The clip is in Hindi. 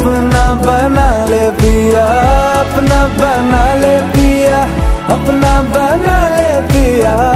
अपना बना ले पिया अपना बना ले पिया अपना बना ले पिया।